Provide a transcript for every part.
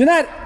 Jeanette,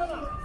올라가.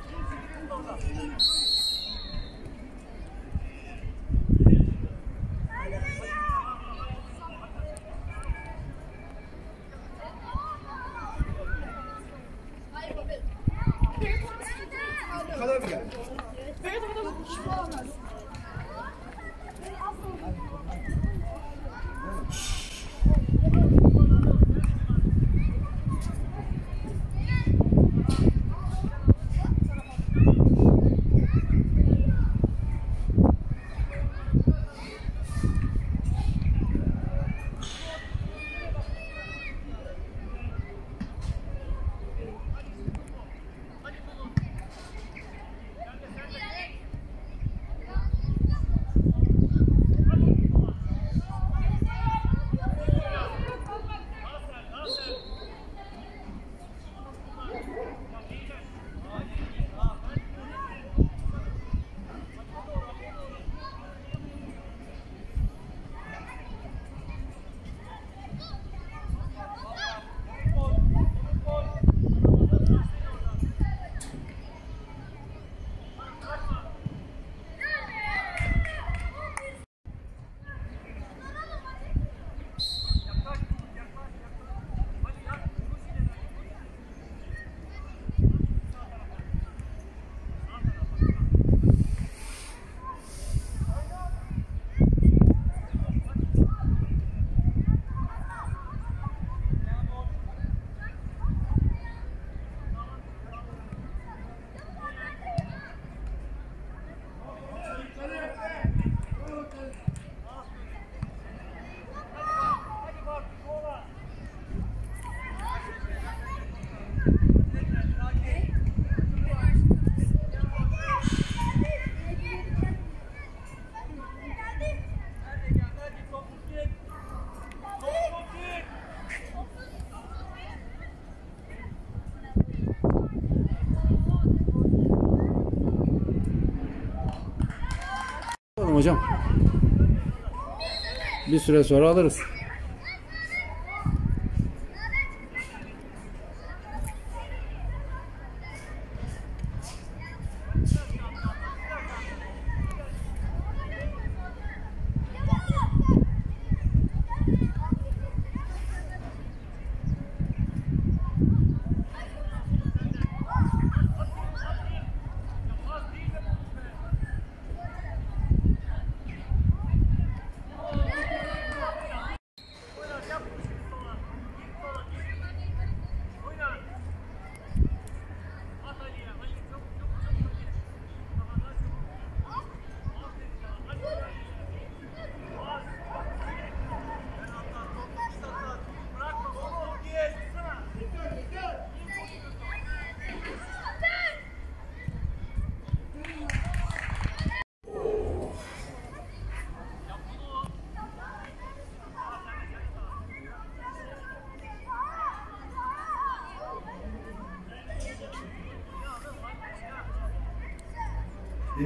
Bir süre sonra alırız.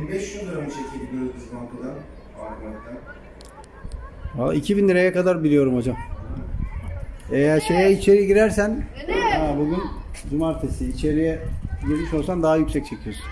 ...1500 lira mı çekebiliyoruz biz bankadan? Valla 2000 liraya kadar biliyorum hocam. Eğer şeye içeri girersen ha, bugün cumartesi içeriye girmiş olsan daha yüksek çekiyorsun.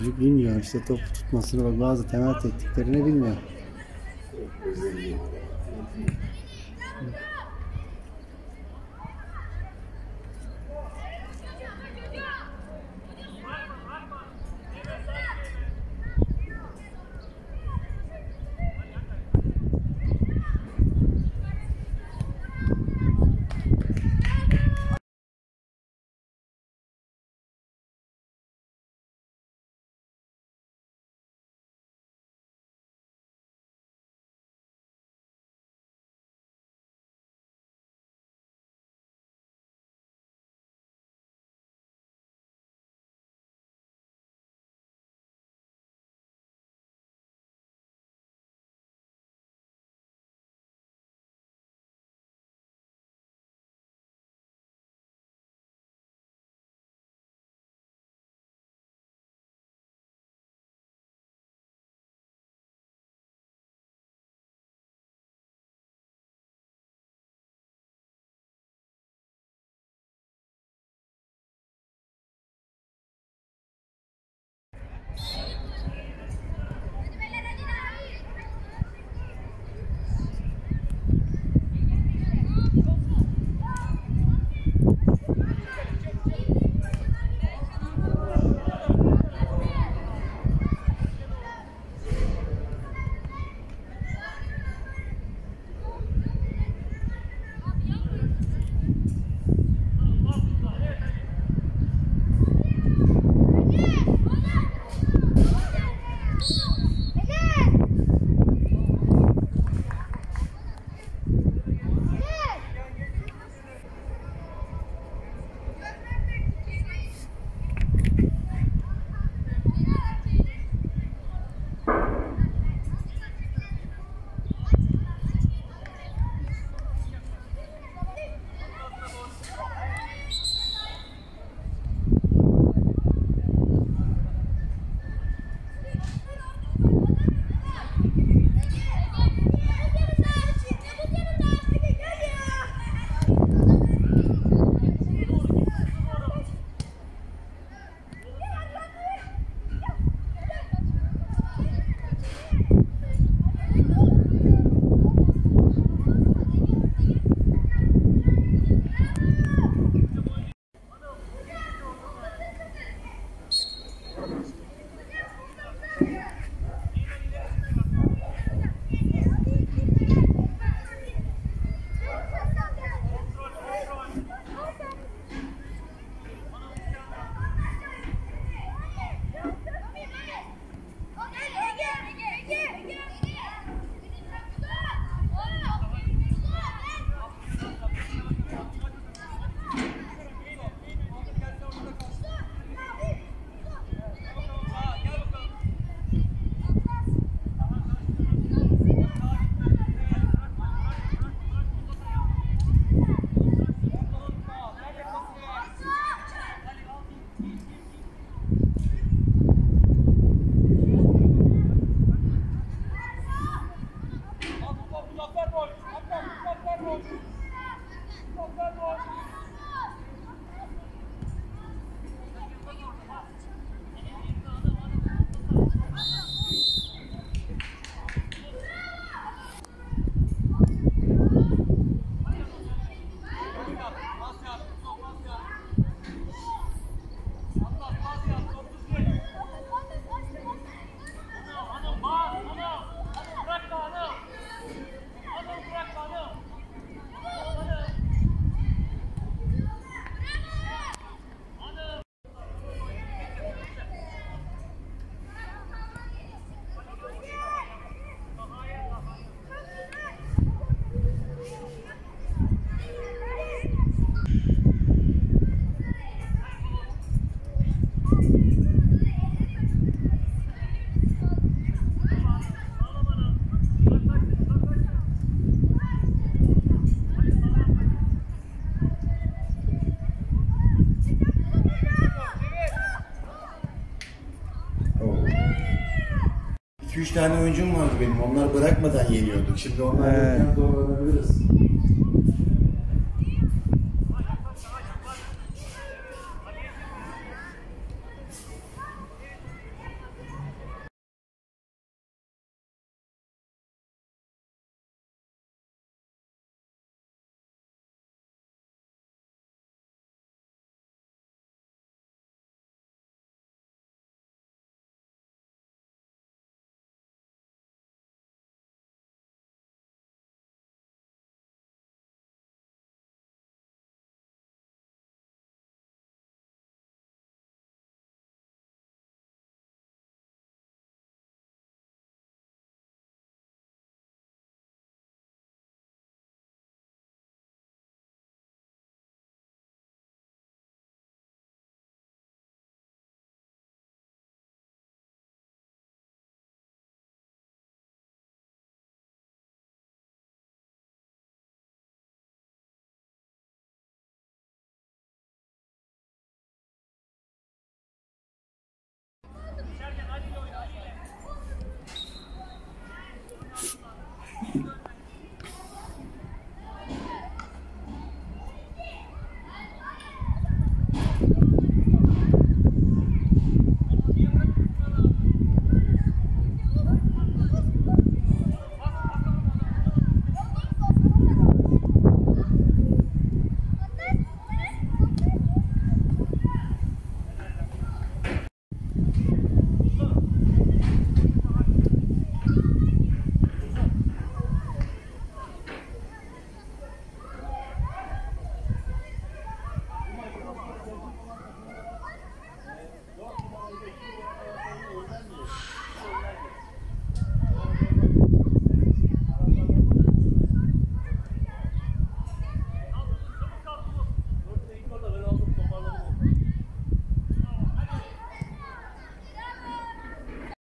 Bilmiyor işte top tutmasını bak bazı temel tekniklerini bilmiyor. 3 tane oyuncum vardı benim. Onlar bırakmadan yeniyorduk. Şimdi onlar Evet. yokken zorlanabiliriz.